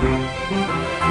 Música